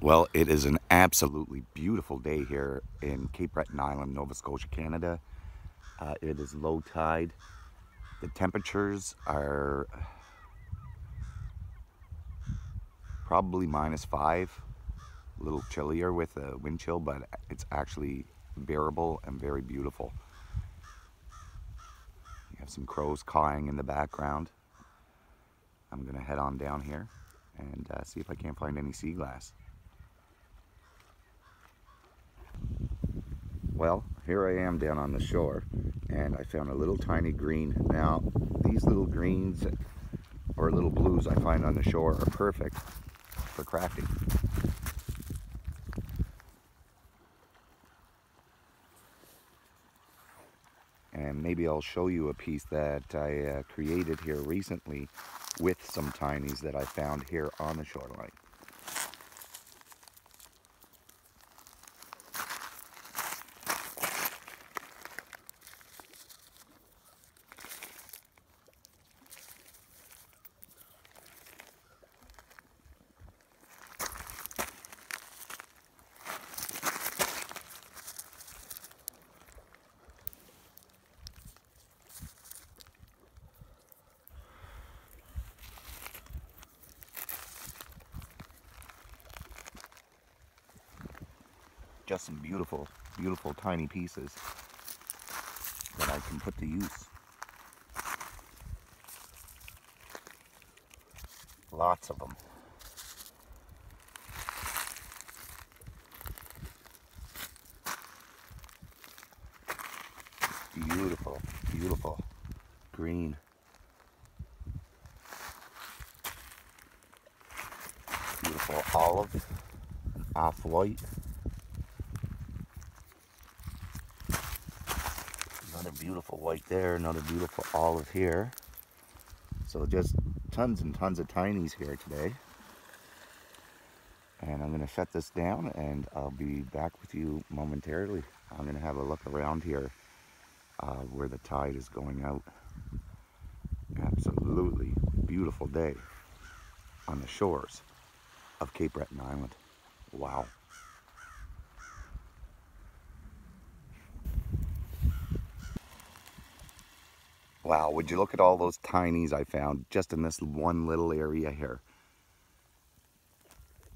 Well, it is an absolutely beautiful day here in Cape Breton Island, Nova Scotia, Canada. Uh, it is low tide. The temperatures are probably minus five, a little chillier with the wind chill, but it's actually bearable and very beautiful. You have some crows cawing in the background. I'm gonna head on down here and uh, see if I can't find any sea glass. Well, here I am down on the shore and I found a little tiny green. Now, these little greens or little blues I find on the shore are perfect for crafting. And maybe I'll show you a piece that I uh, created here recently with some tinies that I found here on the shoreline. Just some beautiful, beautiful tiny pieces that I can put to use. Lots of them. Beautiful, beautiful green. Beautiful olive, off-white. Another beautiful white there, another beautiful olive here. So just tons and tons of tinies here today. And I'm going to shut this down and I'll be back with you momentarily. I'm going to have a look around here uh, where the tide is going out. Absolutely beautiful day on the shores of Cape Breton Island. Wow. Wow, would you look at all those tinies I found just in this one little area here.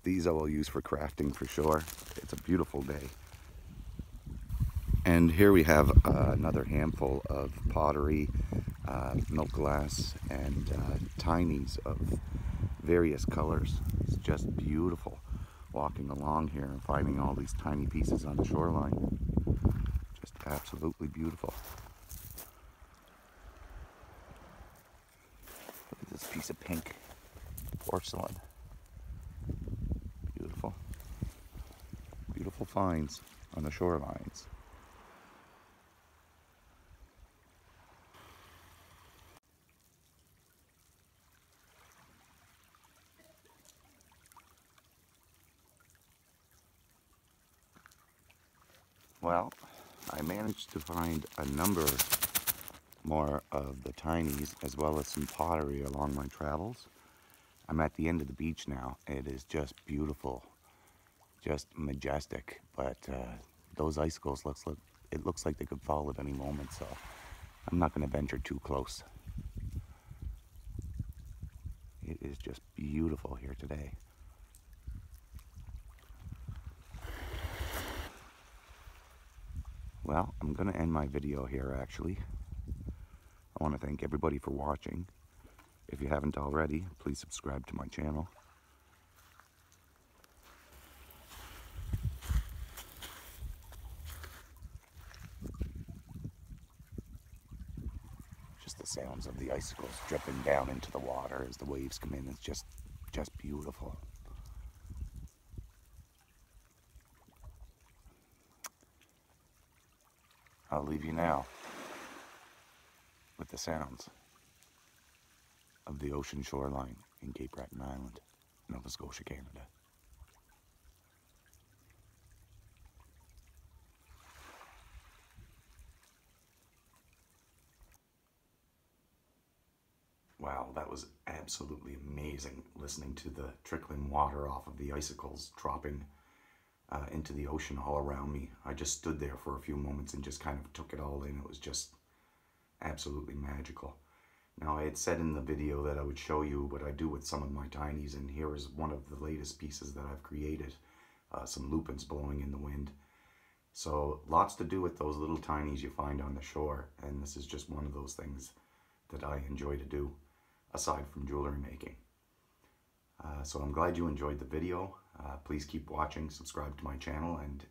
These I will use for crafting for sure. It's a beautiful day. And here we have uh, another handful of pottery, uh, milk glass, and uh, tinies of various colors. It's just beautiful walking along here and finding all these tiny pieces on the shoreline. Just absolutely beautiful. Piece of pink porcelain. Beautiful. Beautiful finds on the shorelines. Well, I managed to find a number more of the tinies as well as some pottery along my travels. I'm at the end of the beach now. It is just beautiful, just majestic. But uh, those icicles looks look it looks like they could fall at any moment, so I'm not going to venture too close. It is just beautiful here today. Well, I'm going to end my video here actually. I want to thank everybody for watching. If you haven't already, please subscribe to my channel. Just the sounds of the icicles dripping down into the water as the waves come in. It's just, just beautiful. I'll leave you now with the sounds of the ocean shoreline in Cape Breton Island, Nova Scotia, Canada. Wow. That was absolutely amazing listening to the trickling water off of the icicles dropping uh, into the ocean all around me. I just stood there for a few moments and just kind of took it all in. It was just absolutely magical. Now, I had said in the video that I would show you what I do with some of my tinies, and here is one of the latest pieces that I've created. Uh, some lupins blowing in the wind. So lots to do with those little tinies you find on the shore, and this is just one of those things that I enjoy to do, aside from jewelry making. Uh, so I'm glad you enjoyed the video. Uh, please keep watching, subscribe to my channel, and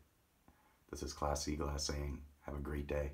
this is Class Sea Glass saying, have a great day.